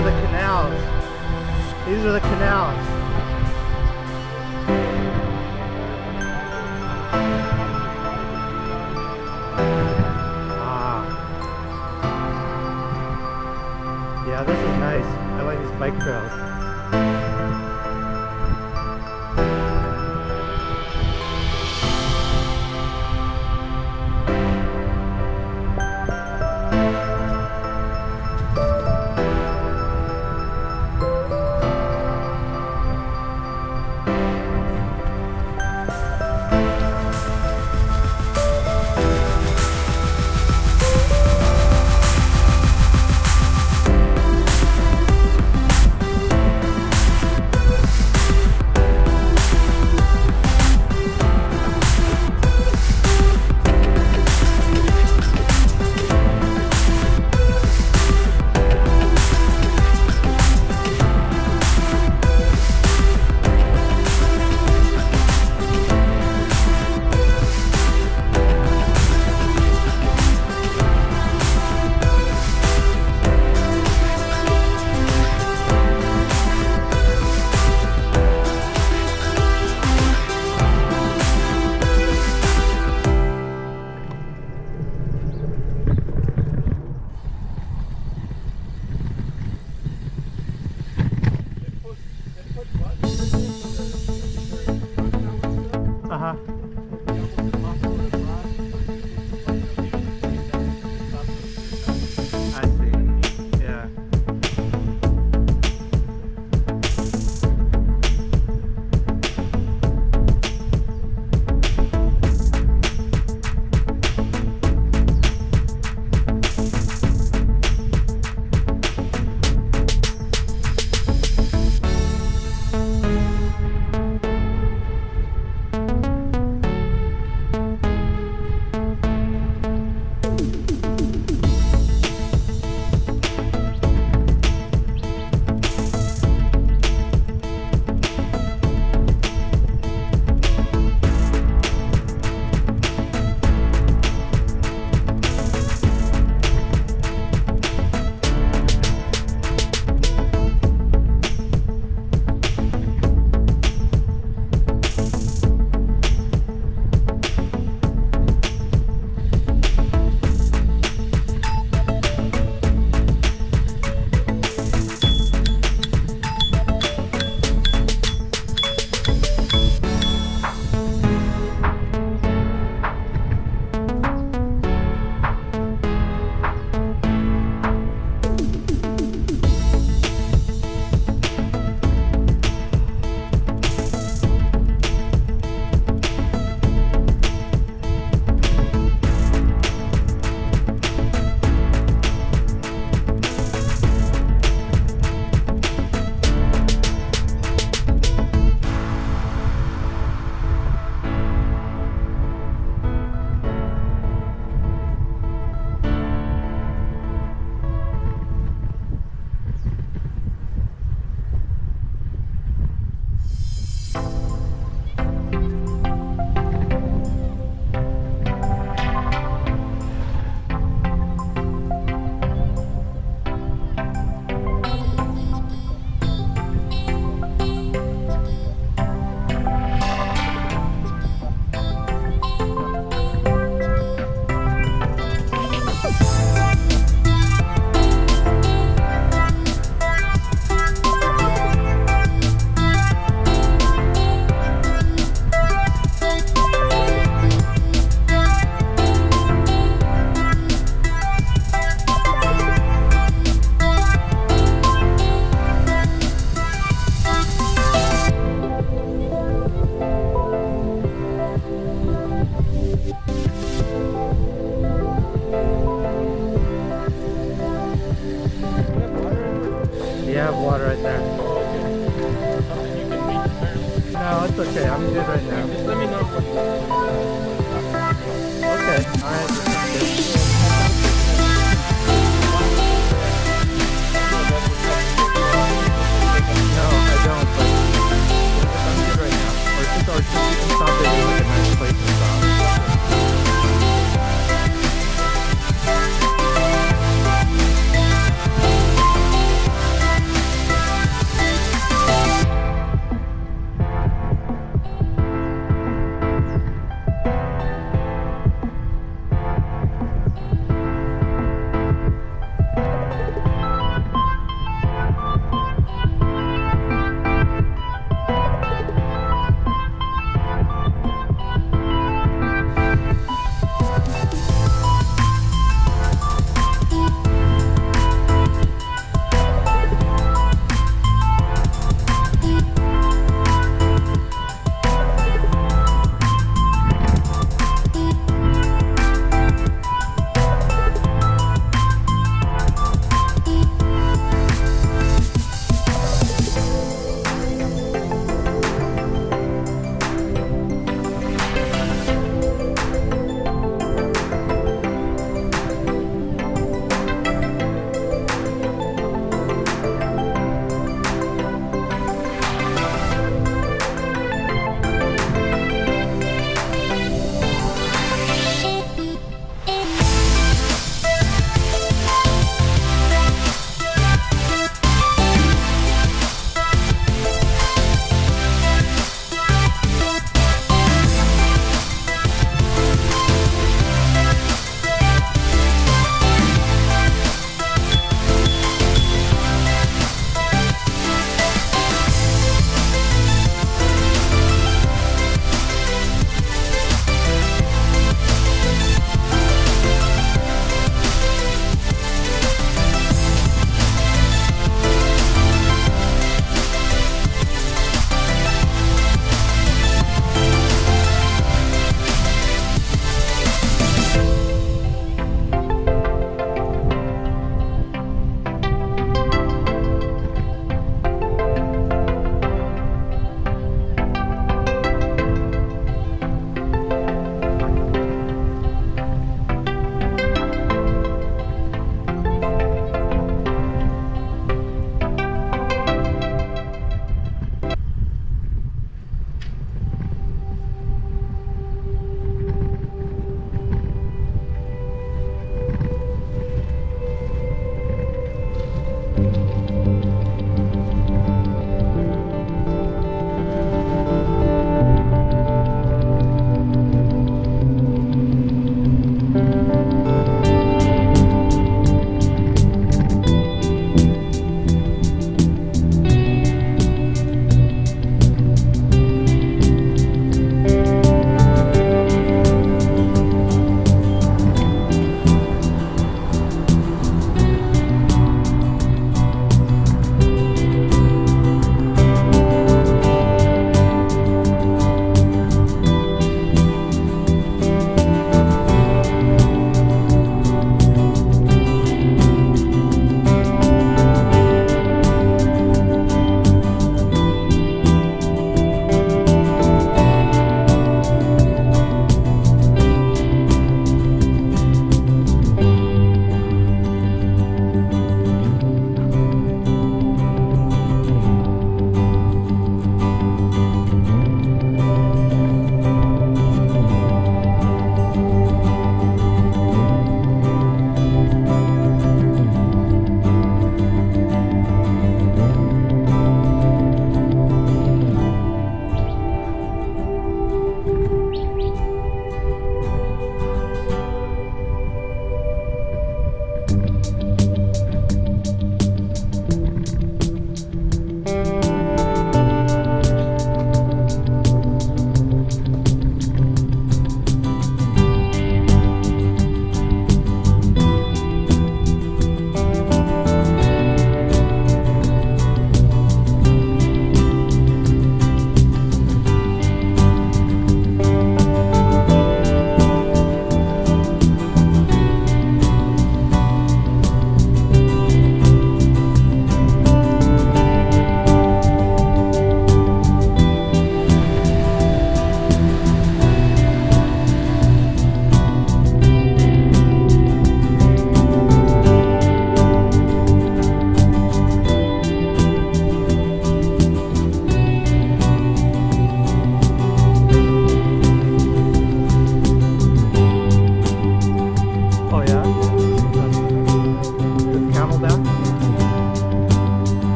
are the canals. These are the canals. Ah. Yeah, this is nice. I like these bike trails.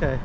Okay.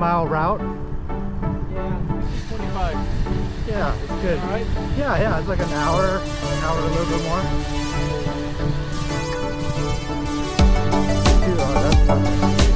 20 mile route. Yeah, 25. Yeah, it's good. All right. Yeah, yeah, it's like an hour, an hour, a little bit more. Two, oh,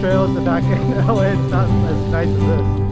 trails the back in LA. It's not as nice as this.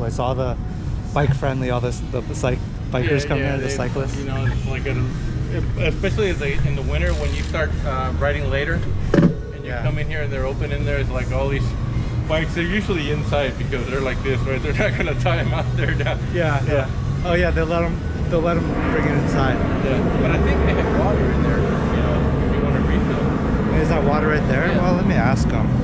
I all the bike friendly, all this, the, the cyc- bikers yeah, come yeah, here, the cyclists. You know, like especially in the winter when you start uh, riding later, and you yeah. come in here and they're open in there. It's like all these bikes. They're usually inside because they're like this, right? They're not gonna tie them out there. Now. Yeah, yeah. Oh yeah, they let them. They let them bring it inside. Yeah, but I think they have water in there. You know, if you want to refill. Is that water right there? Well, let me ask them.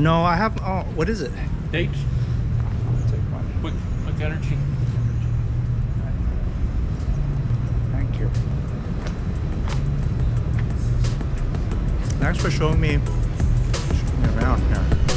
No, I have. Oh, what is it? dates? Take one. Quick, quick energy. Thank you. Thanks for showing me, showing me around here.